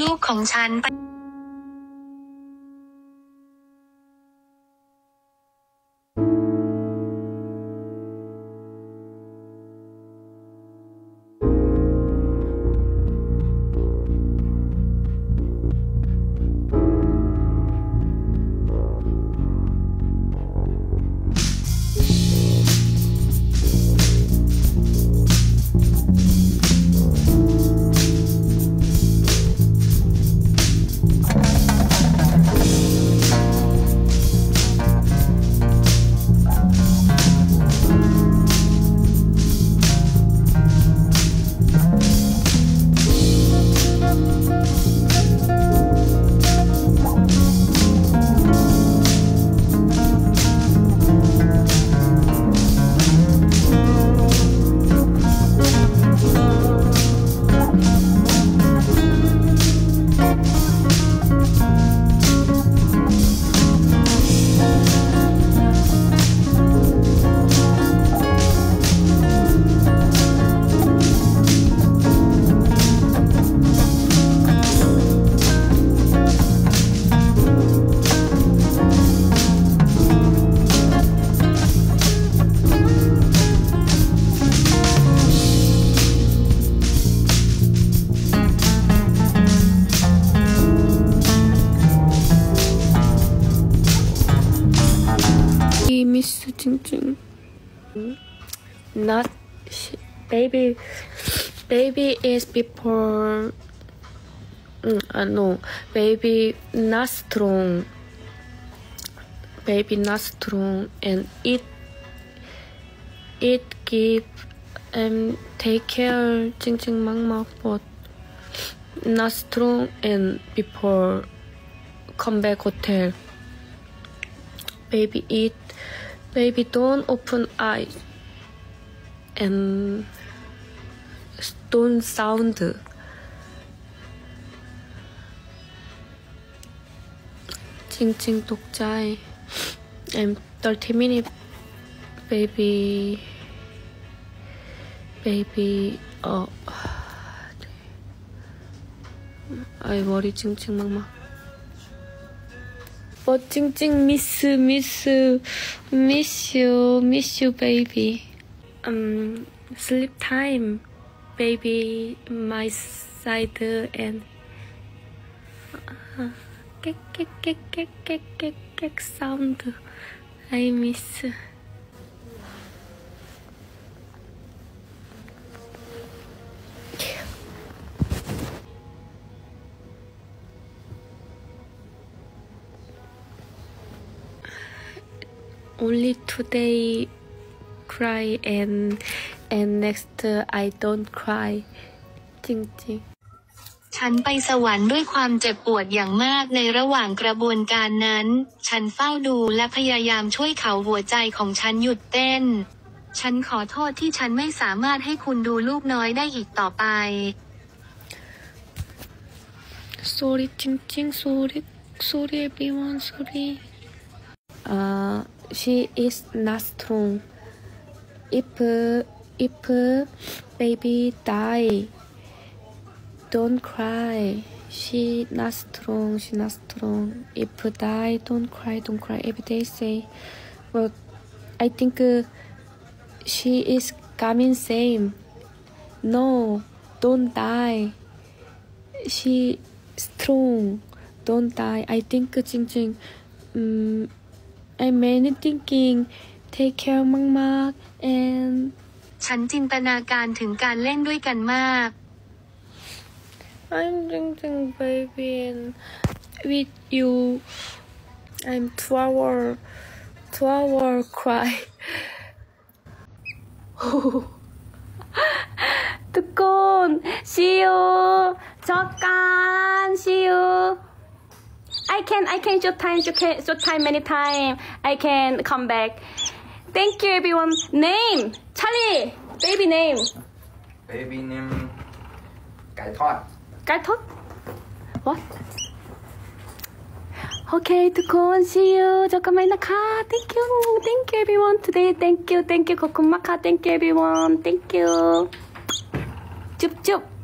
ลูกของฉันไป Ching Ching. Not baby. Baby is before. Mm, uh, no, baby not strong. Baby not strong, and it it give um take care Ching Ching Mang Mang, but not strong and before come back hotel. Baby eat. baby don't open eyes and don't sound 칭칭 독자이 I'm 30 minutes baby baby 어 아이 머리 칭칭 막막 我静静 miss you, miss you, miss you, miss you, baby. Um, sleep time, baby, my side and. Kick, kick, kick, kick, kick, kick sound. I miss. Only today cry and and next uh, I don't cry จริงฉันไปสวรรค์ด้วยความเจ็บปวดอย่างมากในระหว่างกระบวนการนั้น ฉันเฝ้าดูและพยายามช่วยเขาหัวใจของฉันหยุดเต้น ฉันขอโทษที่ฉันไม่สามารถให้คุณดูลูกน้อยได้อีกต่อไปๆ sorry จริงๆ sorry sorry everyone sorry uh she is not strong. If if baby die, don't cry. She not strong. She not strong. If die, don't cry. Don't cry. If they say, well, I think uh, she is coming same. No, don't die. She strong. Don't die. I think uh, Jing Jing. Um, I many thinking take care มาก ๆ and ฉันจินตนาการถึงการเล่นด้วยกันมาก I'm thinking baby and with you I'm 12 hour 12 hour cry ทุกคน see you จอกัน see you I can I can short time short time many time. I can come back. Thank you everyone. Name Charlie. Baby name. Baby name. Guy Todd. What? Okay, to come and see you. Jokamanaka. Thank you. Thank you everyone today. Thank you. Thank you Kokumaka. Thank you everyone. Thank you. Chup chup.